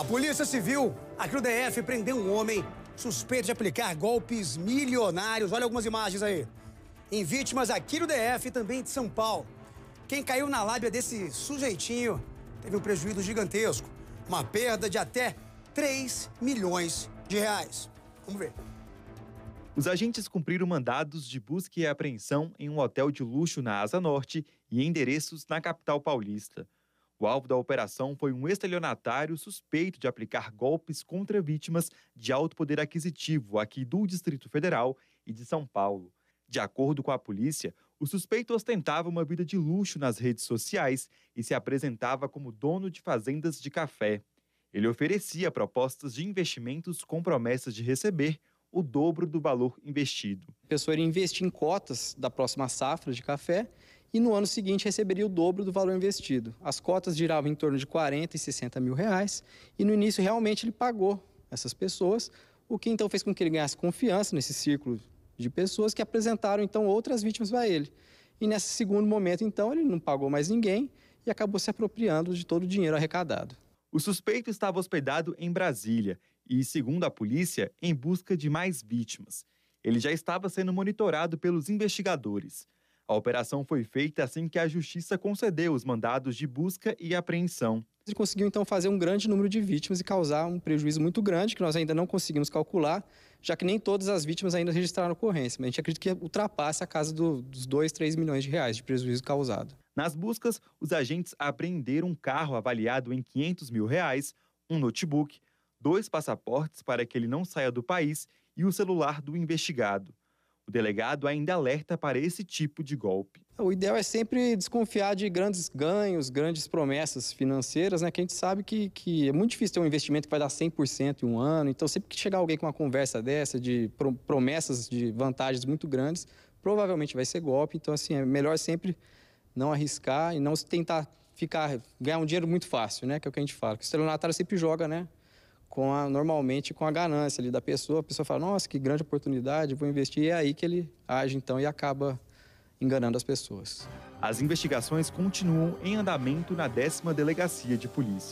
A Polícia Civil aqui no DF prendeu um homem suspeito de aplicar golpes milionários. Olha algumas imagens aí. Em vítimas aqui no DF e também de São Paulo. Quem caiu na lábia desse sujeitinho teve um prejuízo gigantesco. Uma perda de até 3 milhões de reais. Vamos ver. Os agentes cumpriram mandados de busca e apreensão em um hotel de luxo na Asa Norte e endereços na capital paulista. O alvo da operação foi um estelionatário suspeito de aplicar golpes contra vítimas de alto poder aquisitivo aqui do Distrito Federal e de São Paulo. De acordo com a polícia, o suspeito ostentava uma vida de luxo nas redes sociais e se apresentava como dono de fazendas de café. Ele oferecia propostas de investimentos com promessas de receber o dobro do valor investido. A pessoa iria investir em cotas da próxima safra de café e no ano seguinte receberia o dobro do valor investido. As cotas giravam em torno de 40 e 60 mil reais e no início realmente ele pagou essas pessoas, o que então fez com que ele ganhasse confiança nesse círculo de pessoas que apresentaram então outras vítimas para ele. E nesse segundo momento então ele não pagou mais ninguém e acabou se apropriando de todo o dinheiro arrecadado. O suspeito estava hospedado em Brasília e, segundo a polícia, em busca de mais vítimas. Ele já estava sendo monitorado pelos investigadores. A operação foi feita assim que a justiça concedeu os mandados de busca e apreensão. Ele conseguiu então fazer um grande número de vítimas e causar um prejuízo muito grande que nós ainda não conseguimos calcular, já que nem todas as vítimas ainda registraram ocorrência. Mas a gente acredita que ultrapassa a casa do, dos 2, 3 milhões de reais de prejuízo causado. Nas buscas, os agentes apreenderam um carro avaliado em 500 mil reais, um notebook, dois passaportes para que ele não saia do país e o celular do investigado. O delegado ainda alerta para esse tipo de golpe. O ideal é sempre desconfiar de grandes ganhos, grandes promessas financeiras, né? Que a gente sabe que, que é muito difícil ter um investimento que vai dar 100% em um ano. Então, sempre que chegar alguém com uma conversa dessa, de promessas de vantagens muito grandes, provavelmente vai ser golpe. Então, assim, é melhor sempre não arriscar e não tentar ficar ganhar um dinheiro muito fácil, né? Que é o que a gente fala. Que o estelionatário sempre joga, né? Com a, normalmente com a ganância ali da pessoa. A pessoa fala, nossa, que grande oportunidade, vou investir. E é aí que ele age, então, e acaba enganando as pessoas. As investigações continuam em andamento na décima delegacia de polícia.